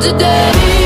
today.